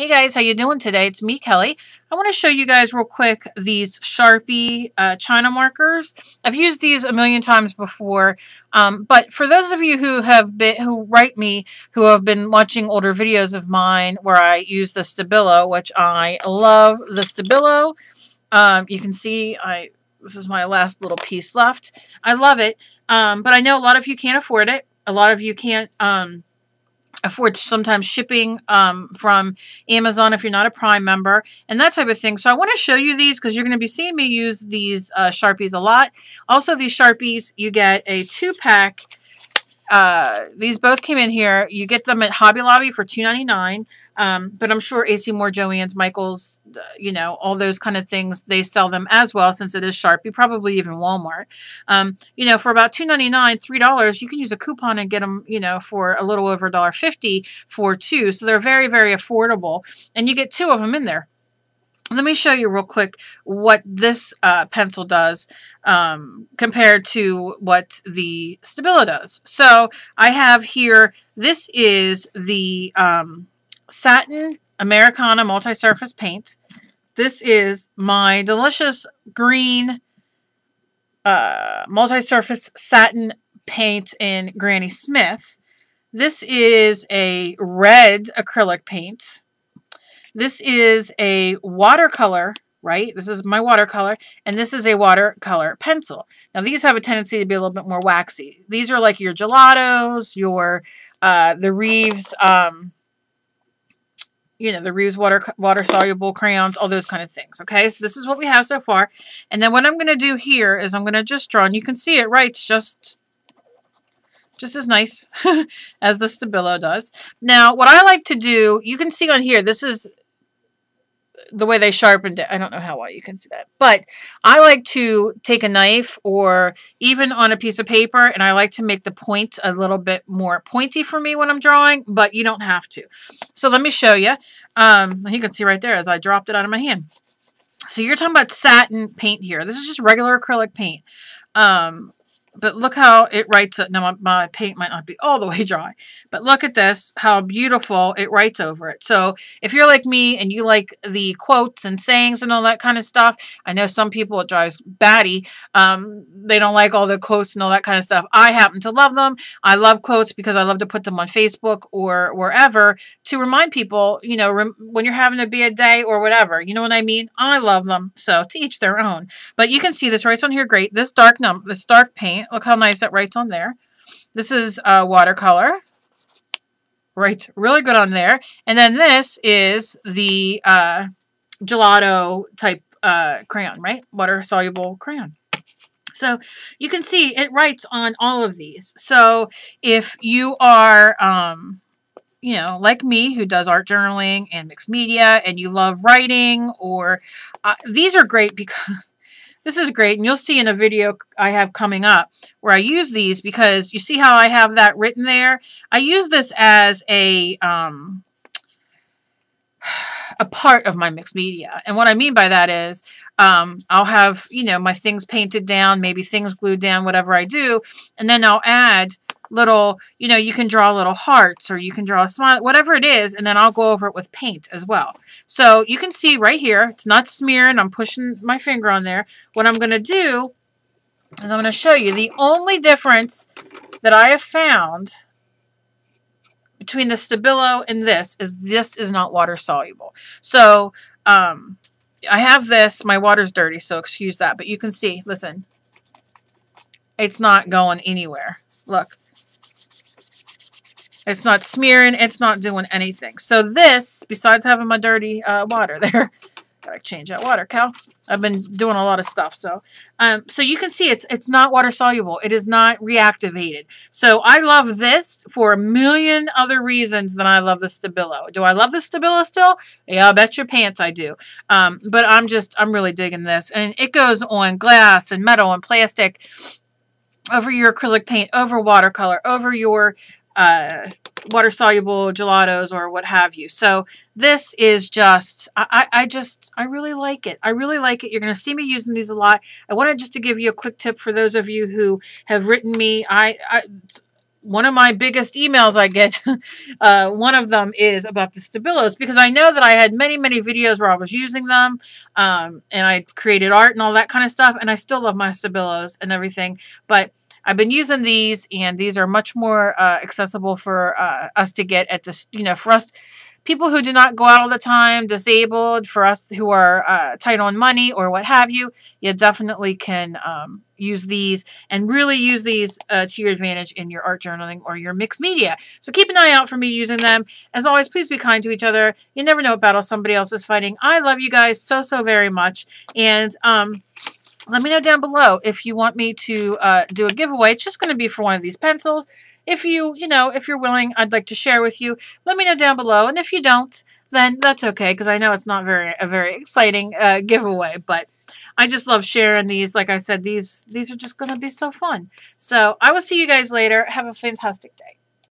Hey guys, how you doing today? It's me, Kelly. I want to show you guys real quick these Sharpie uh, China markers. I've used these a million times before, um, but for those of you who have been, who write me, who have been watching older videos of mine where I use the Stabilo, which I love the Stabilo. Um, you can see I this is my last little piece left. I love it, um, but I know a lot of you can't afford it. A lot of you can't um, afford sometimes shipping um, from Amazon if you're not a Prime member and that type of thing. So I want to show you these because you're going to be seeing me use these uh, Sharpies a lot. Also, these Sharpies, you get a two-pack uh, these both came in here. You get them at Hobby Lobby for two ninety nine. Um, but I'm sure AC Moore, Joann's, Michaels, uh, you know, all those kind of things, they sell them as well since it is Sharpie, probably even Walmart. Um, you know, for about two ninety nine, $3, you can use a coupon and get them, you know, for a little over $1.50 for two. So they're very, very affordable. And you get two of them in there let me show you real quick what this uh, pencil does um, compared to what the Stabilo does. So I have here, this is the um, Satin Americana Multi-Surface Paint. This is my delicious green uh, multi-surface satin paint in Granny Smith. This is a red acrylic paint. This is a watercolor, right? This is my watercolor, and this is a watercolor pencil. Now, these have a tendency to be a little bit more waxy. These are like your gelatos, your, uh, the Reeves, um, you know, the Reeves water water soluble crayons, all those kind of things. Okay, so this is what we have so far. And then what I'm going to do here is I'm going to just draw, and you can see it writes just just as nice as the Stabilo does. Now, what I like to do, you can see on here, this is the way they sharpened it. I don't know how well you can see that. But I like to take a knife or even on a piece of paper and I like to make the point a little bit more pointy for me when I'm drawing, but you don't have to. So let me show you. Um, you can see right there as I dropped it out of my hand. So you're talking about satin paint here. This is just regular acrylic paint. Um, but look how it writes it. Now, my, my, paint might not be all the way dry, but look at this, how beautiful it writes over it. So if you're like me and you like the quotes and sayings and all that kind of stuff, I know some people it drives batty. Um, they don't like all the quotes and all that kind of stuff. I happen to love them. I love quotes because I love to put them on Facebook or wherever to remind people, you know, when you're having a bad day or whatever. You know what I mean? I love them. So to each their own. But you can see this writes on here great. This dark number, this dark paint. Look how nice that writes on there. This is a watercolor. Writes really good on there. And then this is the uh, gelato type uh, crayon, right? Water soluble crayon. So you can see it writes on all of these. So if you are, um, you know, like me who does art journaling and mixed media and you love writing or uh, these are great because this is great, and you'll see in a video I have coming up where I use these because you see how I have that written there? I use this as a, um, a part of my mixed media. And what I mean by that is um, I'll have, you know, my things painted down, maybe things glued down, whatever I do, and then I'll add little, you know, you can draw little hearts or you can draw a smile, whatever it is, and then I'll go over it with paint as well. So you can see right here, it's not smearing. I'm pushing my finger on there. What I'm going to do is I'm going to show you the only difference that I have found between the Stabilo and this is this is not water soluble. So um, I have this. My water's dirty, so excuse that. But you can see, listen, it's not going anywhere. Look, it's not smearing. It's not doing anything. So this, besides having my dirty uh, water there, gotta change that water, Cal. I've been doing a lot of stuff. So, um, so you can see it's it's not water soluble. It is not reactivated. So I love this for a million other reasons than I love the Stabilo. Do I love the Stabilo still? Yeah, I bet your pants I do. Um, but I'm just I'm really digging this, and it goes on glass and metal and plastic over your acrylic paint, over watercolor, over your uh, water soluble gelatos or what have you. So this is just, I, I just, I really like it. I really like it. You're going to see me using these a lot. I wanted just to give you a quick tip for those of you who have written me. I, I one of my biggest emails I get, uh, one of them is about the Stabilos because I know that I had many, many videos where I was using them um, and I created art and all that kind of stuff. And I still love my Stabilos and everything. But I've been using these and these are much more uh, accessible for uh, us to get at this, you know, for us people who do not go out all the time, disabled, for us who are uh, tight on money or what have you, you definitely can um, use these and really use these uh, to your advantage in your art journaling or your mixed media. So keep an eye out for me using them. As always, please be kind to each other. You never know what battle somebody else is fighting. I love you guys so, so very much. And, um, let me know down below if you want me to uh, do a giveaway. It's just going to be for one of these pencils if you, you know, if you're willing, I'd like to share with you. Let me know down below. And if you don't, then that's okay because I know it's not very a very exciting uh, giveaway, but I just love sharing these. Like I said, these these are just going to be so fun. So I will see you guys later. Have a fantastic day.